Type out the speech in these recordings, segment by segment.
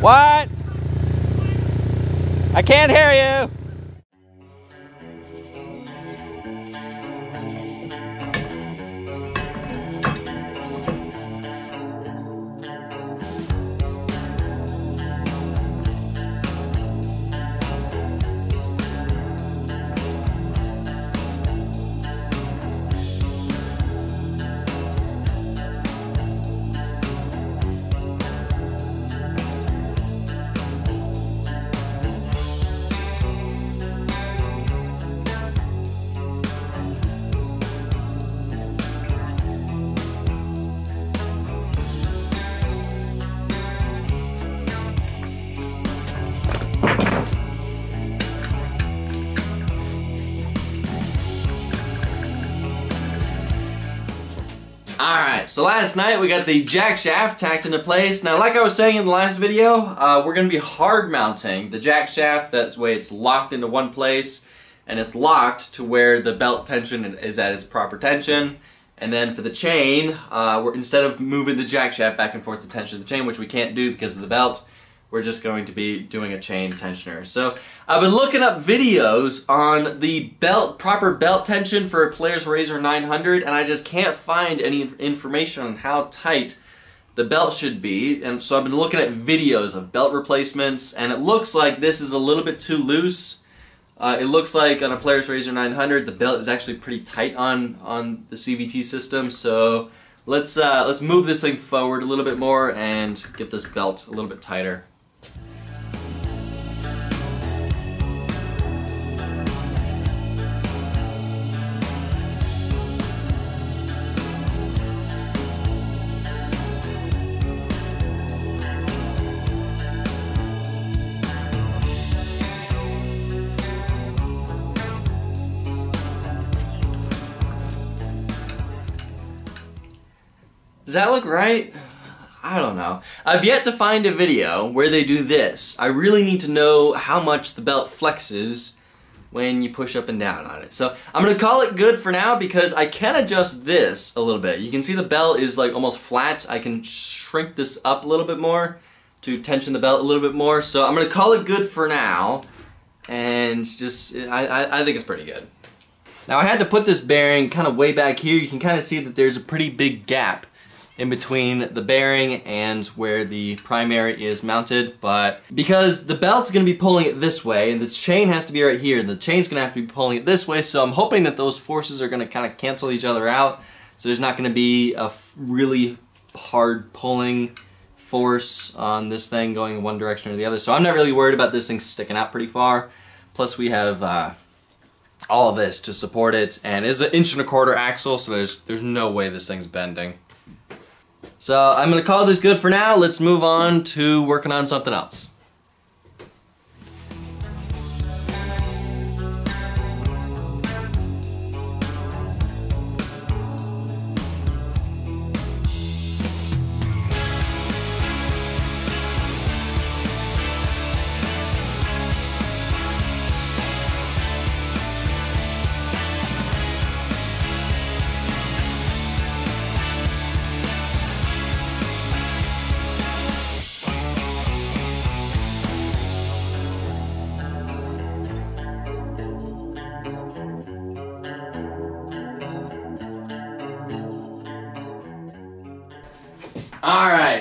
What? I can't hear you. So last night we got the jack shaft tacked into place. Now like I was saying in the last video, uh, we're going to be hard mounting the jack shaft. That way it's locked into one place and it's locked to where the belt tension is at its proper tension. And then for the chain, uh, we're, instead of moving the jack shaft back and forth to tension the chain, which we can't do because of the belt, we're just going to be doing a chain tensioner. So I've been looking up videos on the belt, proper belt tension for a Polaris Razor 900 and I just can't find any information on how tight the belt should be. And so I've been looking at videos of belt replacements and it looks like this is a little bit too loose. Uh, it looks like on a Polaris Razor 900 the belt is actually pretty tight on, on the CVT system. So let's, uh, let's move this thing forward a little bit more and get this belt a little bit tighter. Does that look right? I don't know. I've yet to find a video where they do this. I really need to know how much the belt flexes when you push up and down on it. So I'm to call it good for now because I can adjust this a little bit. You can see the belt is like almost flat. I can shrink this up a little bit more to tension the belt a little bit more. So I'm to call it good for now and just, I, I, I think it's pretty good. Now I had to put this bearing kind of way back here. You can kind of see that there's a pretty big gap in between the bearing and where the primary is mounted but because the belt's going to be pulling it this way and the chain has to be right here and the chain's to have to be pulling it this way so I'm hoping that those forces are going to kind of cancel each other out so there's not going to be a really hard pulling force on this thing going in one direction or the other so I'm not really worried about this thing sticking out pretty far. Plus we have uh, all of this to support it and it's an inch and a quarter axle so there's there's no way this thing's bending so I'm going to call this good for now. Let's move on to working on something else.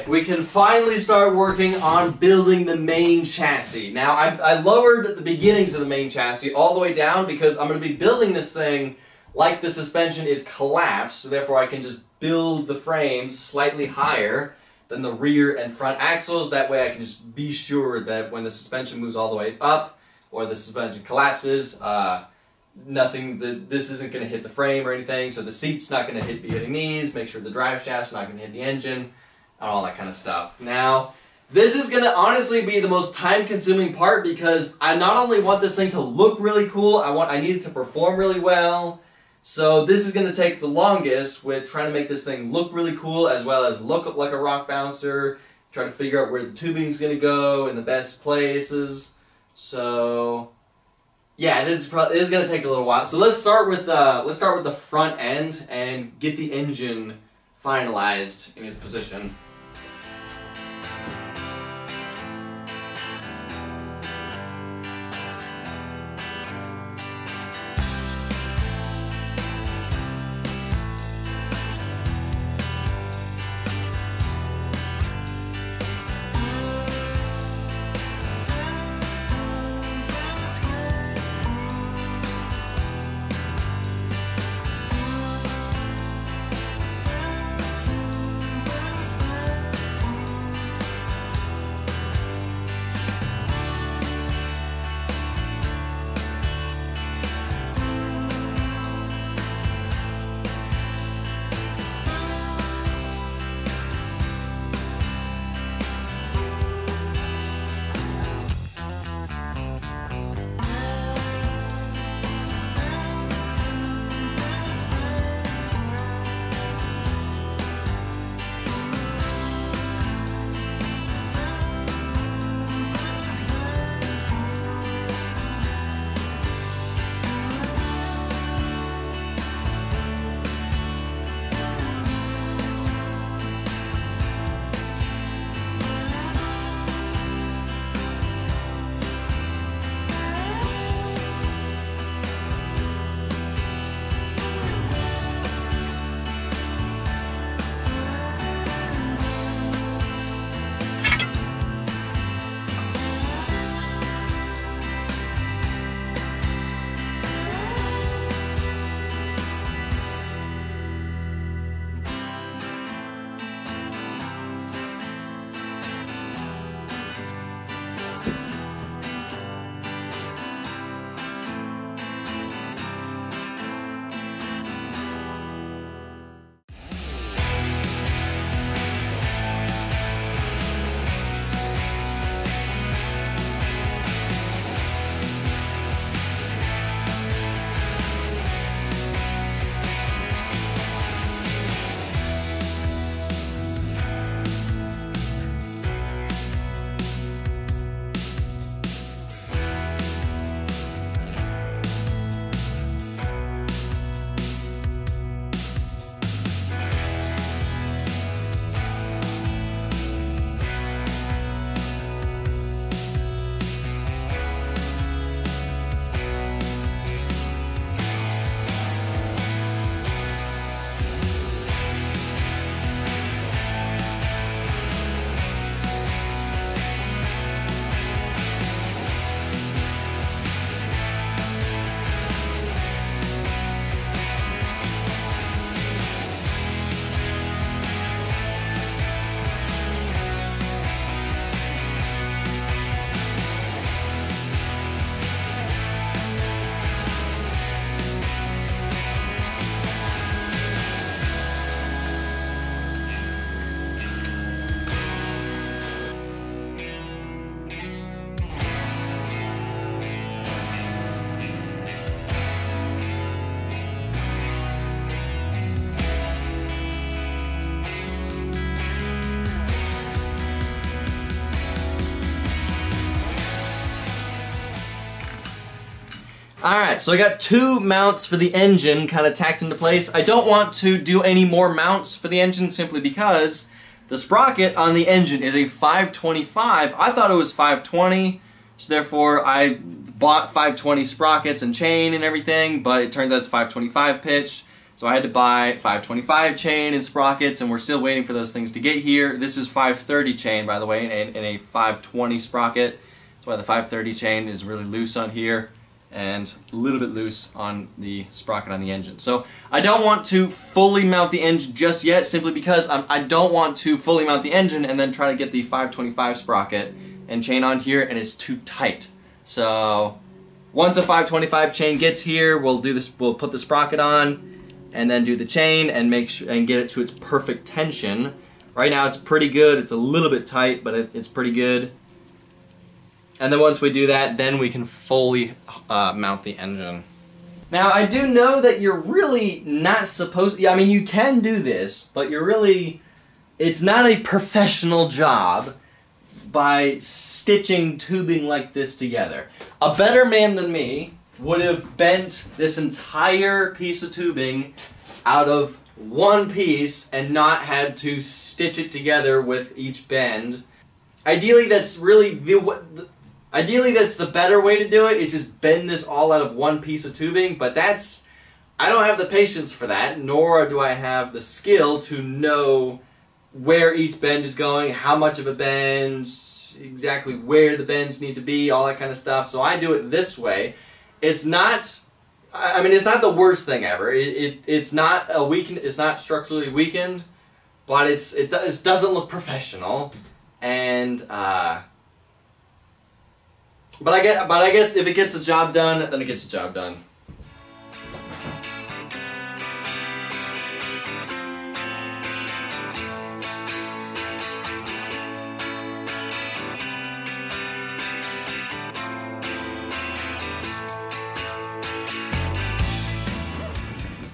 We can finally start working on building the main chassis. Now, I, I, lowered the beginnings of the main chassis all the way down because I'm going to be building this thing like the suspension is collapsed, so therefore I can just build the frames slightly higher than the rear and front axles. That way I can just be sure that when the suspension moves all the way up or the suspension collapses, uh, nothing, the, this isn't going to hit the frame or anything, so the seat's not going to hit, be hitting these, make sure the drive shaft's not going to hit the engine all that kind of stuff. Now, this is going to honestly be the most time-consuming part because I not only want this thing to look really cool, I want I need it to perform really well. So this is going to take the longest with trying to make this thing look really cool as well as look like a rock bouncer, try to figure out where the tubing is going to go in the best places. So yeah, this is, this is going to take a little while. So let's start with uh, let's start with the front end and get the engine finalized in its position. Alright, so I got two mounts for the engine kind of tacked into place. I don't want to do any more mounts for the engine simply because the sprocket on the engine is a 525. I thought it was 520, so therefore I bought 520 sprockets and chain and everything, but it turns out it's 525 pitch. So I had to buy 525 chain and sprockets, and we're still waiting for those things to get here. This is 530 chain, by the way, and, and a 520 sprocket. That's why the 530 chain is really loose on here and a little bit loose on the sprocket on the engine. So I don't want to fully mount the engine just yet simply because I'm, I do not want to fully mount the engine and then try to get the 525 sprocket and chain on here and it's too tight. So once a 525 chain gets here, we'll do this. We'll put the sprocket on and then do the chain and make sure and get it to its perfect tension. Right now it's pretty good. It's a little bit tight, but it, it's pretty good. And then once we do that, then we can fully uh, mount the engine. Now, I do know that you're really not supposed I mean, you can do this, but you're really... It's not a professional job by stitching tubing like this together. A better man than me would have bent this entire piece of tubing out of one piece and not had to stitch it together with each bend. Ideally, that's really the Ideally, that's the better way to do it, is just bend this all out of one piece of tubing, but that's, I don't have the patience for that, nor do I have the skill to know where each bend is going, how much of a bend, exactly where the bends need to be, all that kind of stuff, so I do it this way. It's not, I mean, it's not the worst thing ever. It, it It's not a weakened, it's not structurally weakened, but it's, it, it doesn't look professional, and, uh, but I get, but I guess if it gets the job done, then it gets the job done.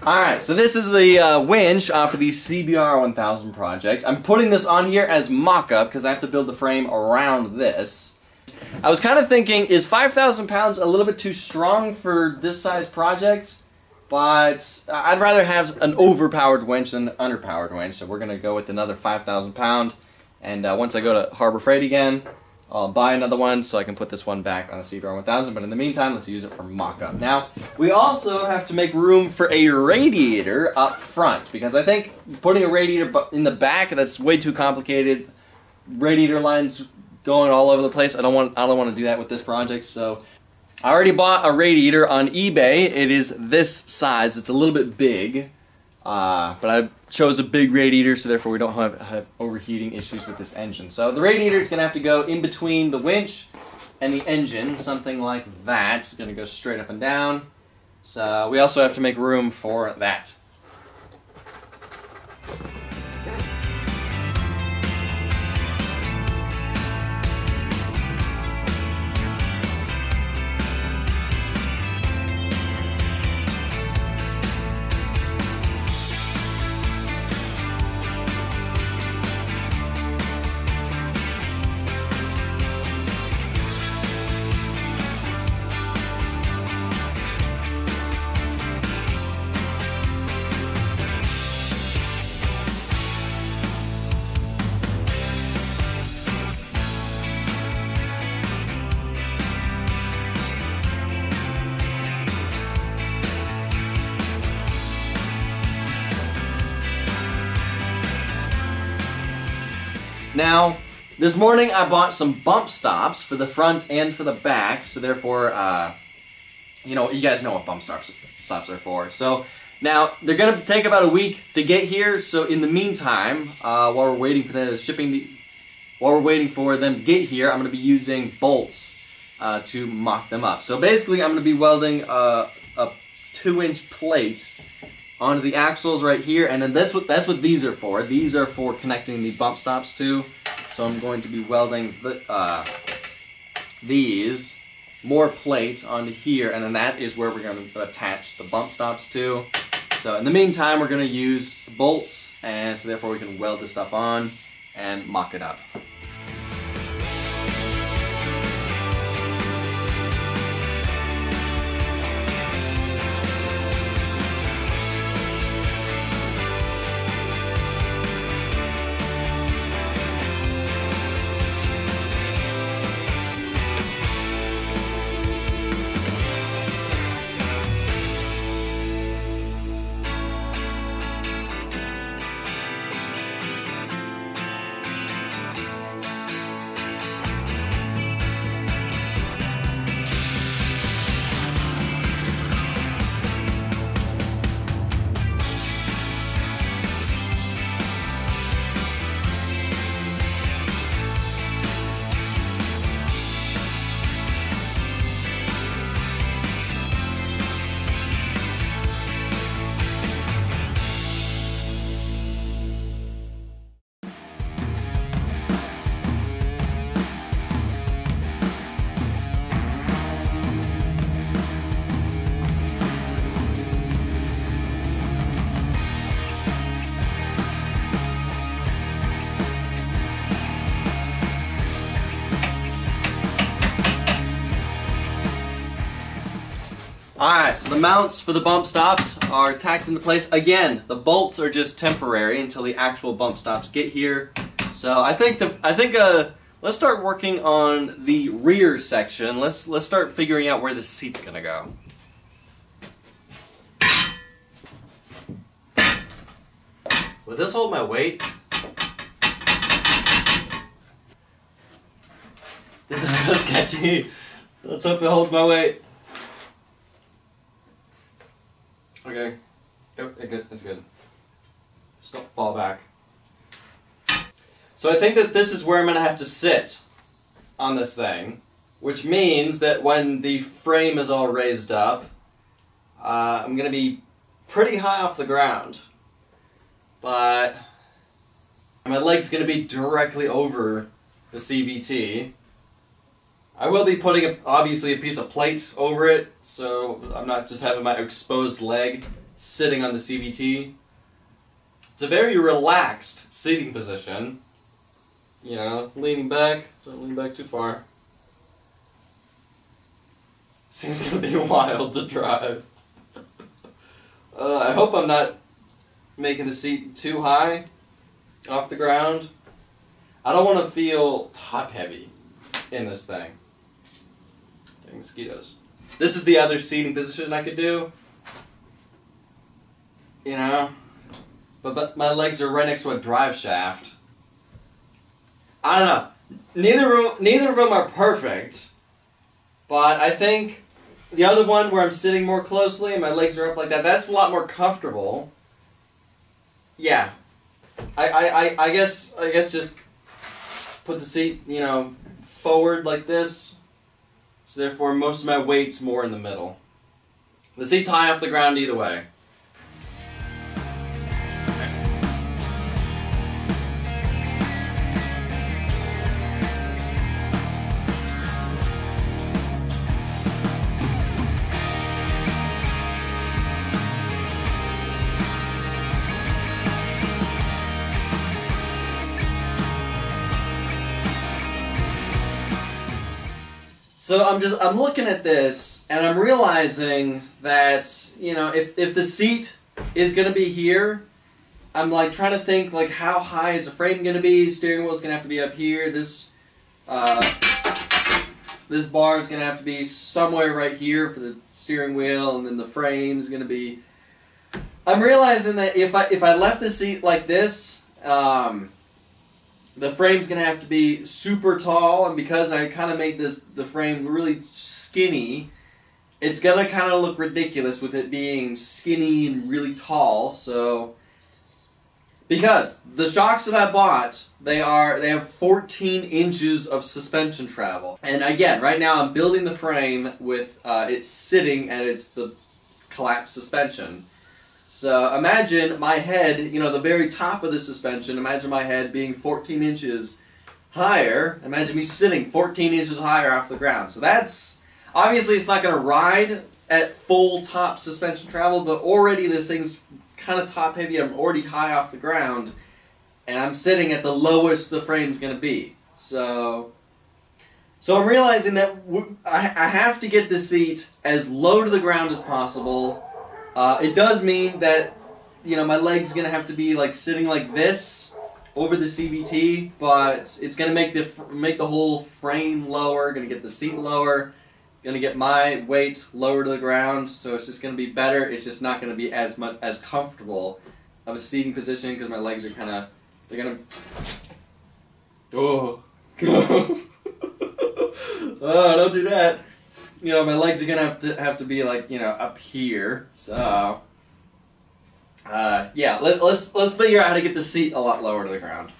Alright, so this is the uh, winch for the CBR 1000 project. I'm putting this on here as mock-up because I have to build the frame around this. I was kind of thinking, is 5,000 pounds a little bit too strong for this size project? But I'd rather have an overpowered winch than an underpowered winch, so we're going to go with another 5,000 pound. And uh, once I go to Harbor Freight again, I'll buy another one so I can put this one back on the CBR 1000. But in the meantime, let's use it for mock-up. Now, we also have to make room for a radiator up front because I think putting a radiator in the back, that's way too complicated. Radiator lines going all over the place. I don't want I don't want to do that with this project. So I already bought a radiator on eBay. It is this size. It's a little bit big, uh, but I chose a big radiator, so therefore we don't have, have overheating issues with this engine. So the radiator is going to have to go in between the winch and the engine, something like that. It's going to go straight up and down. So we also have to make room for that. Now, this morning I bought some bump stops for the front and for the back, so therefore, uh, you know, you guys know what bump stops, stops are for. So now, they're going to take about a week to get here, so in the meantime, uh, while we're waiting for the shipping, to, while we're waiting for them to get here, I'm going to be using bolts uh, to mock them up. So basically, I'm going to be welding a, a two-inch plate onto the axles right here, and then that's what that's what these are for. These are for connecting the bump stops to. So I'm going to be welding the, uh, these more plates onto here, and then that is where we're going to attach the bump stops to. So in the meantime, we're going to use bolts, and so therefore we can weld this stuff on and mock it up. So the mounts for the bump stops are tacked into place. Again, the bolts are just temporary until the actual bump stops get here. So I think the I think uh let's start working on the rear section. Let's let's start figuring out where the seat's gonna go. Will this hold my weight? This is a little sketchy. Let's hope it holds my weight. Okay. Yep, it's good. It's good. Just don't fall back. So I think that this is where I'm going to have to sit on this thing, which means that when the frame is all raised up, uh, I'm going to be pretty high off the ground. But my leg's going to be directly over the CVT. I will be putting, a, obviously, a piece of plate over it, so I'm not just having my exposed leg sitting on the CVT. It's a very relaxed seating position. You know, leaning back, don't lean back too far. Seems gonna be wild to drive. uh, I hope I'm not making the seat too high off the ground. I don't want to feel top heavy in this thing mosquitoes. This is the other seating position I could do. You know? But, but my legs are right next to a drive shaft. I don't know. Neither of, neither of them are perfect. But I think the other one where I'm sitting more closely and my legs are up like that, that's a lot more comfortable. Yeah. I, I, I, I guess I guess just put the seat, you know, forward like this so therefore most of my weight's more in the middle. The seat's high off the ground either way. So I'm just I'm looking at this and I'm realizing that you know if if the seat is gonna be here, I'm like trying to think like how high is the frame gonna be? Steering wheel's gonna have to be up here. This uh, this bar is gonna have to be somewhere right here for the steering wheel, and then the frame is gonna be. I'm realizing that if I if I left the seat like this. Um, the frame's gonna have to be super tall, and because I kind of made this the frame really skinny, it's gonna kind of look ridiculous with it being skinny and really tall. So, because the shocks that I bought, they are they have 14 inches of suspension travel, and again, right now I'm building the frame with uh, it sitting and it's the collapsed suspension. So imagine my head, you know, the very top of the suspension, imagine my head being 14 inches higher. Imagine me sitting 14 inches higher off the ground. So that's, obviously it's not going to ride at full top suspension travel, but already this thing's kind of top heavy. I'm already high off the ground, and I'm sitting at the lowest the frame's going to be. So, so I'm realizing that I have to get the seat as low to the ground as possible uh, it does mean that, you know, my leg's going to have to be, like, sitting like this over the CVT, but it's going to make the make the whole frame lower, going to get the seat lower, going to get my weight lower to the ground, so it's just going to be better. It's just not going to be as much as comfortable of a seating position because my legs are kind of they're going to oh oh don't do that you know, my legs are gonna have to have to be like, you know, up here. So, uh, yeah, let, let's let's figure out how to get the seat a lot lower to the ground.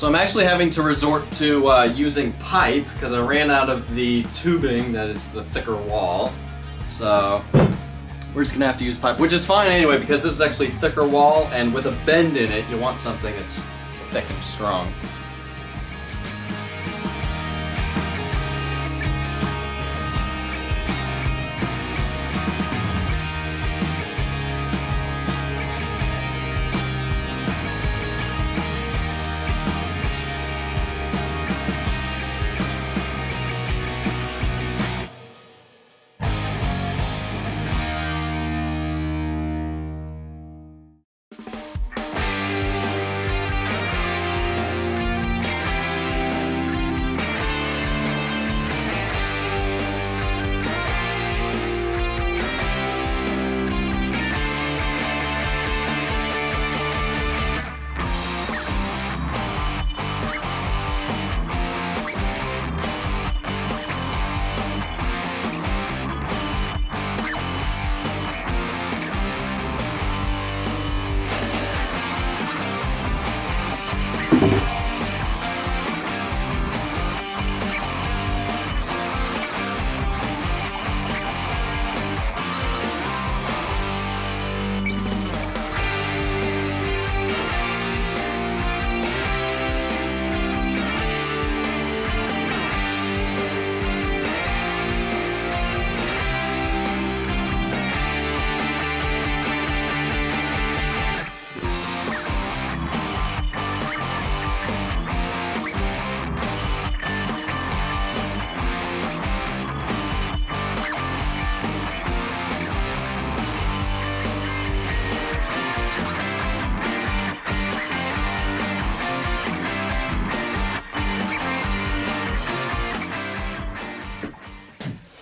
So I'm actually having to resort to uh, using pipe because I ran out of the tubing that is the thicker wall. So we're just gonna have to use pipe, which is fine anyway because this is actually thicker wall and with a bend in it, you want something that's thick and strong.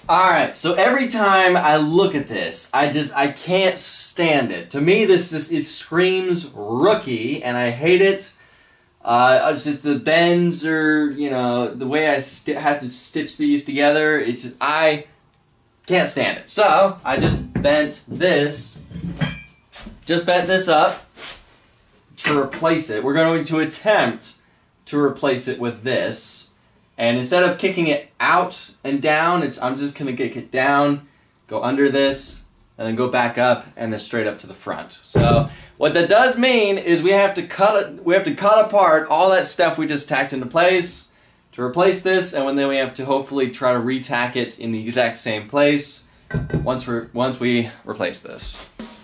Alright, so every time I look at this, I just, I can't stand it. To me, this just, it screams rookie, and I hate it. Uh, it's just the bends are, you know, the way I have to stitch these together, it's just, I can't stand it. So, I just bent this, just bent this up to replace it. We're going to attempt to replace it with this. And instead of kicking it out and down, it's I'm just gonna kick it down, go under this, and then go back up and then straight up to the front. So what that does mean is we have to cut it, we have to cut apart all that stuff we just tacked into place to replace this, and then we have to hopefully try to retack it in the exact same place once we once we replace this.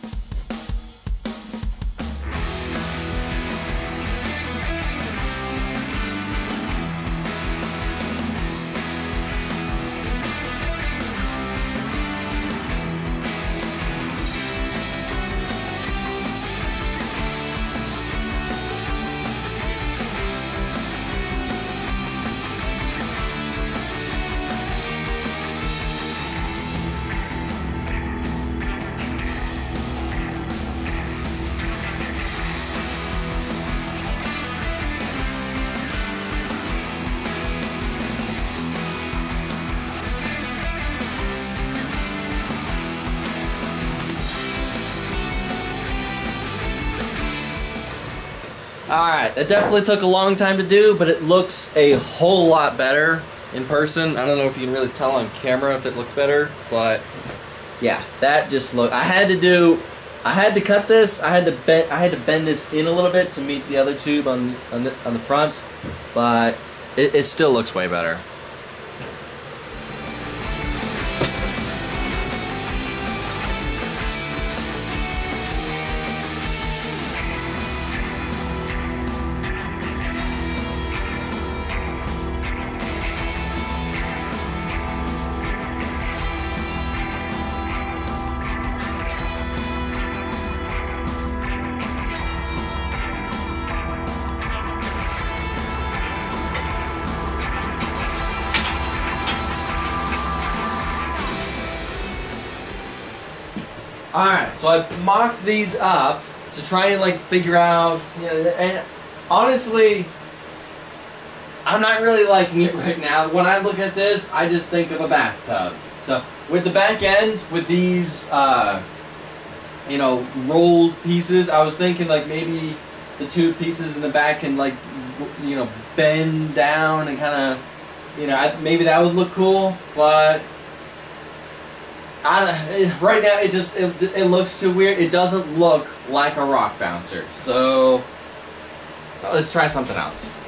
That definitely took a long time to do, but it looks a whole lot better in person. I don't know if you can really tell on camera if it looks better, but yeah, that just look. I had to do, I had to cut this. I had to bend, I had to bend this in a little bit to meet the other tube on on the, on the front, but it, it still looks way better. Alright, so I mocked these up to try and like figure out, you know, and honestly, I'm not really liking it right now. When I look at this, I just think of a bathtub. So with the back end, with these, uh, you know, rolled pieces, I was thinking like maybe the two pieces in the back can like, you know, bend down and kind of, you know, maybe that would look cool, but I, right now it just it, it looks too weird. It doesn't look like a rock bouncer. So let's try something else.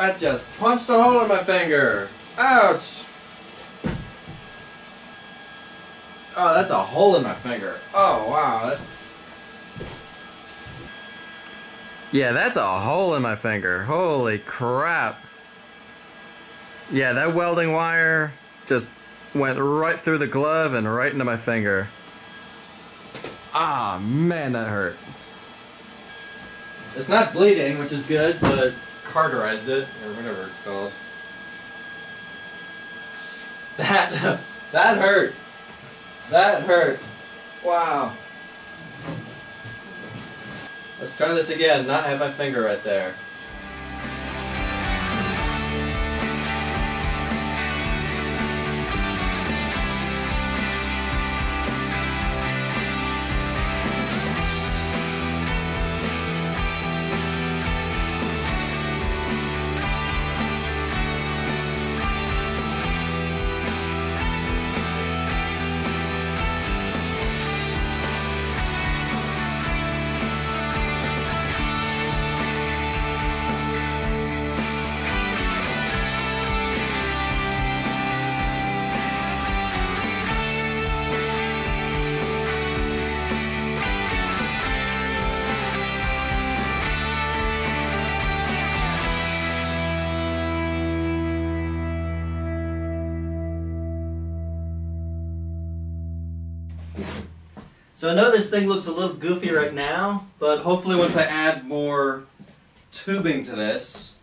I just punched a hole in my finger. Ouch. Oh, that's a hole in my finger. Oh, wow. That's... Yeah, that's a hole in my finger. Holy crap. Yeah, that welding wire just went right through the glove and right into my finger. Ah, man, that hurt. It's not bleeding, which is good, so cauterized it, or whatever it's called. That, that hurt. That hurt. Wow. Let's try this again, not have my finger right there. So I know this thing looks a little goofy right now, but hopefully once I add more tubing to this,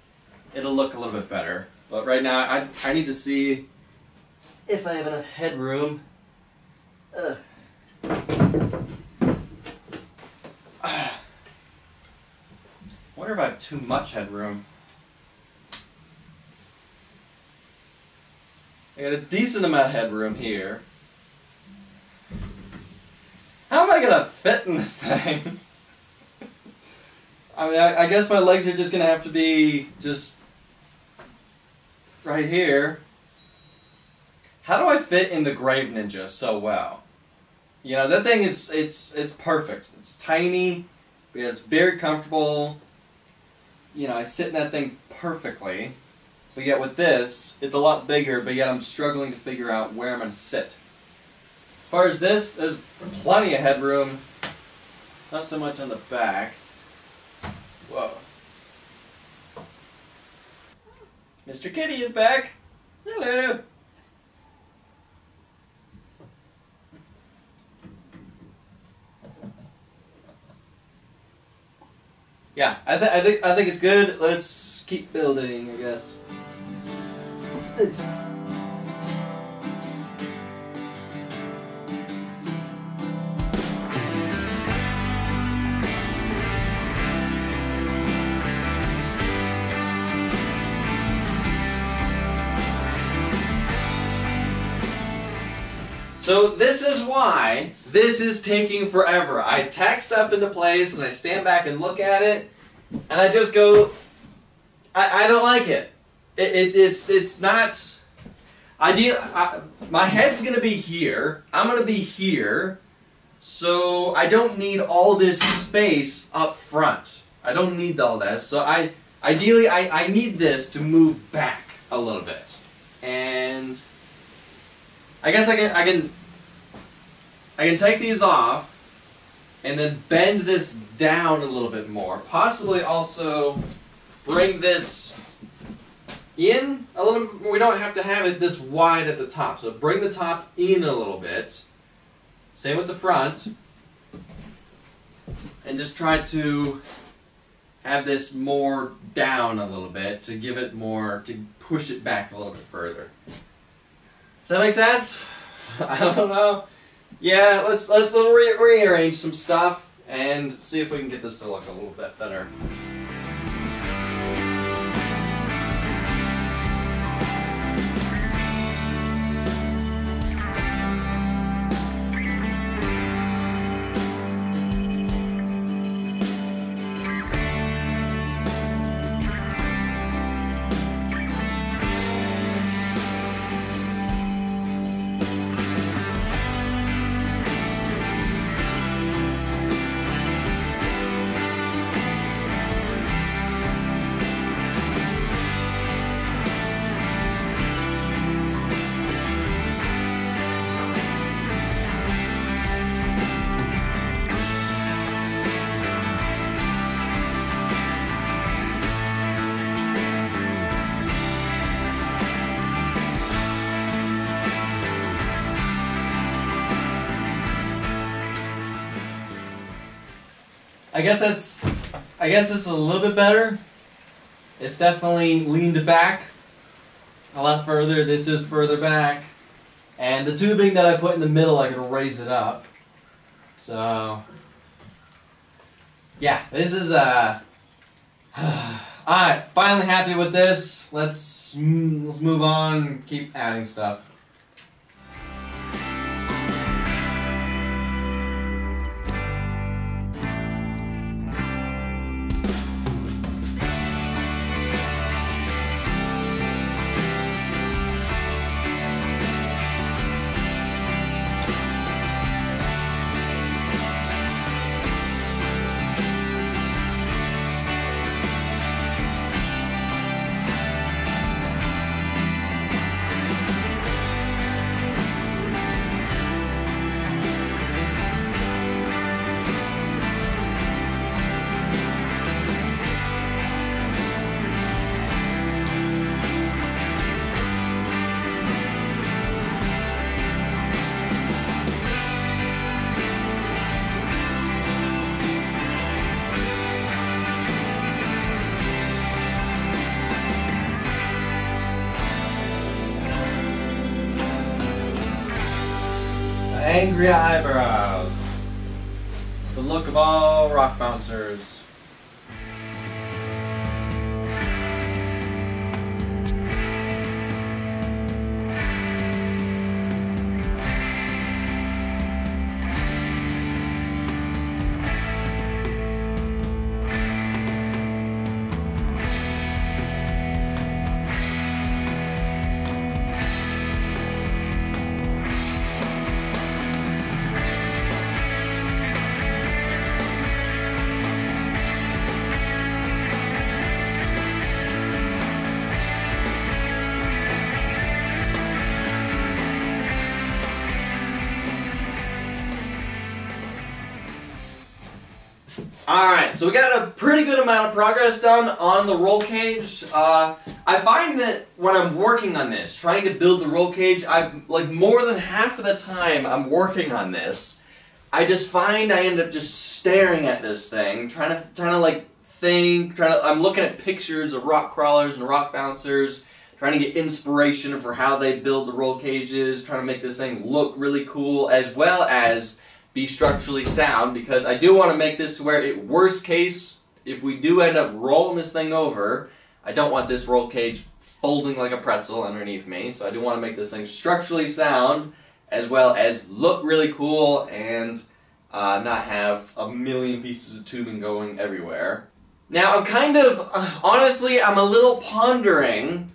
it'll look a little bit better. But right now, I, I need to see if I have enough headroom. Ugh. wonder if I have too much headroom. I got a decent amount of headroom here. How am I gonna fit in this thing? I mean, I, I, guess my legs are just gonna have to be just right here. How do I fit in the Grave Ninja so well? You know, that thing is, it's, it's perfect. It's tiny, but it's very comfortable. You know, I sit in that thing perfectly. But yet with this, it's a lot bigger, but yet I'm struggling to figure out where I'm gonna sit. As far as this, there's plenty of headroom. Not so much on the back. Whoa. Mr. Kitty is back. Hello. Yeah, I, th I think I think it's good. Let's keep building, I guess. So this is why this is taking forever. I tack stuff into place and I stand back and look at it and I just go, I, I don't like it. it, it it's, it's not ideal. I, my head's going to be here. I'm going to be here. So I don't need all this space up front. I don't need all this. So I ideally I, I need this to move back a little bit. And I guess I can I can I can take these off and then bend this down a little bit more. Possibly also bring this in a little we don't have to have it this wide at the top. So bring the top in a little bit. Same with the front. And just try to have this more down a little bit to give it more to push it back a little bit further. Does that make sense? I don't know. Yeah, let's let's re rearrange some stuff and see if we can get this to look a little bit better. I guess that's, I guess it's a little bit better. It's definitely leaned back a lot further. This is further back. And the tubing that I put in the middle, I can raise it up. So, yeah, this is uh Alright, finally happy with this. Let's let's move on, keep adding stuff. Angry eyebrows. The look of all rock bouncers. So we got a pretty good amount of progress done on the roll cage. Uh, I find that when I'm working on this, trying to build the roll cage, I'm like more than half of the time I'm working on this, I just find I end up just staring at this thing, trying to trying to like think, trying to I'm looking at pictures of rock crawlers and rock bouncers, trying to get inspiration for how they build the roll cages, trying to make this thing look really cool as well as be structurally sound because I do want to make this to where it worst case if we do end up rolling this thing over I don't want this roll cage folding like a pretzel underneath me so I do want to make this thing structurally sound as well as look really cool and uh, not have a million pieces of tubing going everywhere. Now I'm kind of, uh, honestly, I'm a little pondering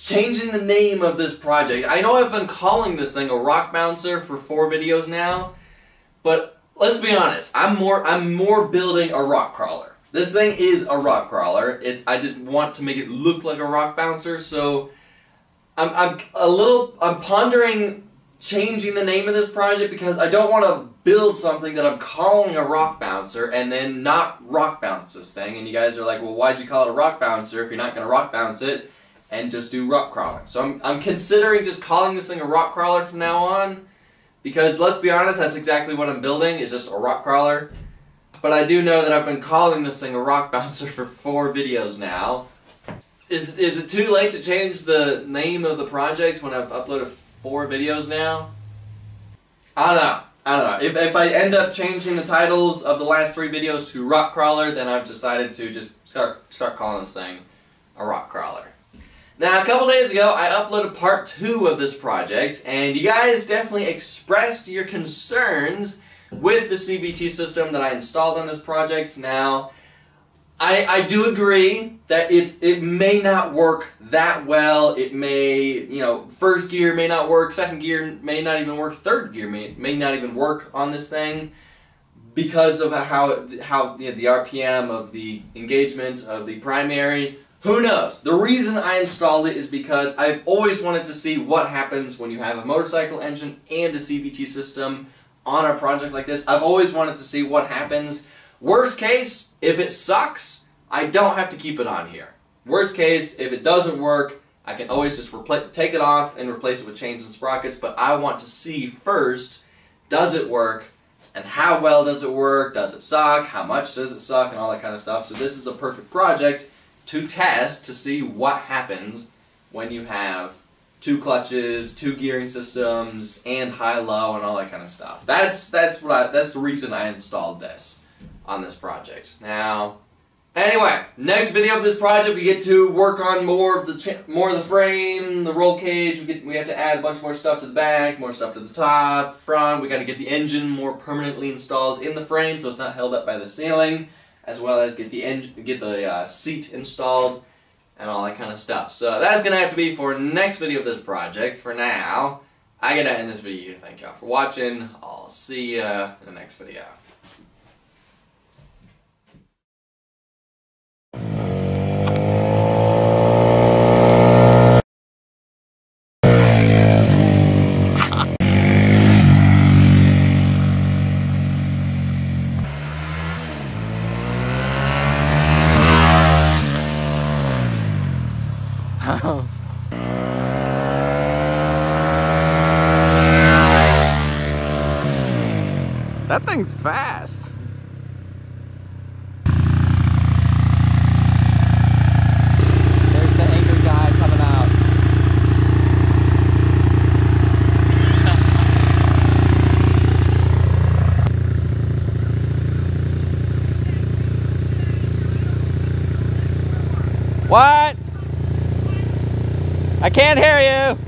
changing the name of this project. I know I've been calling this thing a rock bouncer for four videos now, but let's be honest, I'm more I'm more building a rock crawler. This thing is a rock crawler. It's I just want to make it look like a rock bouncer, so I'm I'm a little I'm pondering changing the name of this project because I don't want to build something that I'm calling a rock bouncer and then not rock bounce this thing. And you guys are like, well, why'd you call it a rock bouncer if you're not going to rock bounce it and just do rock crawling? So I'm, I'm considering just calling this thing a rock crawler from now on because let's be honest, that's exactly what I'm building, is just a rock crawler. But I do know that I've been calling this thing a rock bouncer for four videos now. Is, is it too late to change the name of the project when I've uploaded four videos now? I don't know. I don't know. If, if I end up changing the titles of the last three videos to Rock Crawler, then I've decided to just start start calling this thing a Rock Crawler. Now, a couple days ago, I uploaded part two of this project, and you guys definitely expressed your concerns with the CVT system that I installed on this project. Now, I, I do agree that it's, it may not work that well. It may, you know, first gear may not work, second gear may not even work, third gear may, may not even work on this thing because of how, how you know, the RPM of the engagement of the primary who knows? The reason I installed it is because I've always wanted to see what happens when you have a motorcycle engine and a CVT system on a project like this. I've always wanted to see what happens. Worst case, if it sucks, I don't have to keep it on here. Worst case, if it doesn't work, I can always just take it off and replace it with chains and sprockets, but I want to see first, does it work, and how well does it work, does it suck, how much does it suck, and all that kind of stuff. So this is a perfect project to test to see what happens when you have two clutches, two gearing systems, and high low and all that kind of stuff. That's that's what I, that's the reason I installed this on this project. Now, anyway, next video of this project we get to work on more of the more of the frame, the roll cage. We get we have to add a bunch more stuff to the back, more stuff to the top, front. We got to get the engine more permanently installed in the frame so it's not held up by the ceiling, as well as get the get the uh, seat installed and all that kind of stuff. So that's gonna have to be for next video of this project. For now, I gotta end this video. Thank y'all for watching. I'll see ya in the next video. Thing's fast. There's the angry guy coming out. What? I can't hear you.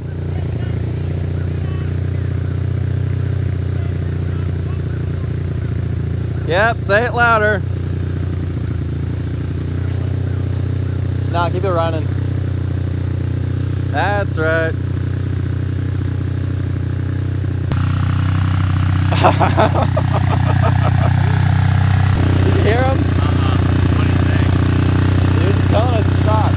Yep, say it louder. Nah, keep it running. That's right. Did you hear him? He was just telling us to stop.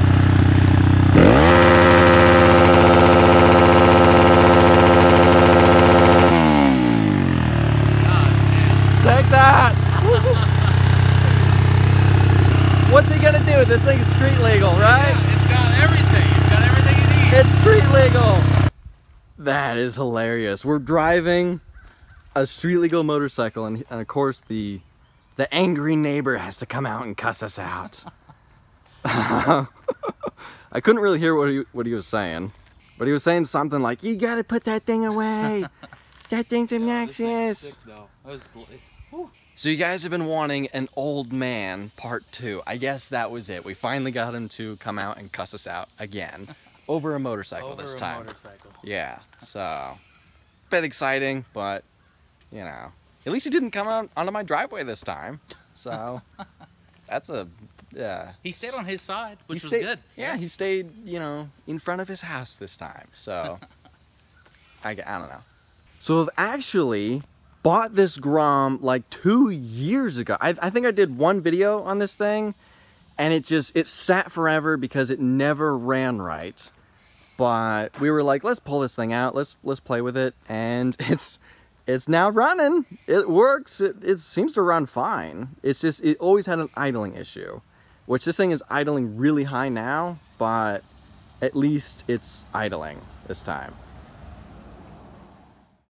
Take that! What's he gonna do? This thing's street legal, right? It's got everything. It's got everything you need. It's street legal. That is hilarious. We're driving a street legal motorcycle, and, and of course the the angry neighbor has to come out and cuss us out. I couldn't really hear what he what he was saying, but he was saying something like, "You gotta put that thing away. that thing's obnoxious." though. I was, So you guys have been wanting an old man part two. I guess that was it. We finally got him to come out and cuss us out again over a motorcycle over this a time. motorcycle. Yeah. So bit exciting, but you know, at least he didn't come out onto my driveway this time. So that's a yeah. He stayed on his side, He which was stayed- good. Yeah, he stayed, you know, in front of his house this time. So I, I don't know. So I've actually bought this Grom like two years ago. I, I think I did one video on this thing and it just, it sat forever because it never ran right. But we were like, let's pull this thing out. Let's, let's play with it. And it's, it's now running. It works. It, it seems to run fine. It's just, it always had an idling issue which this thing is idling really high now, but at least it's idling this time.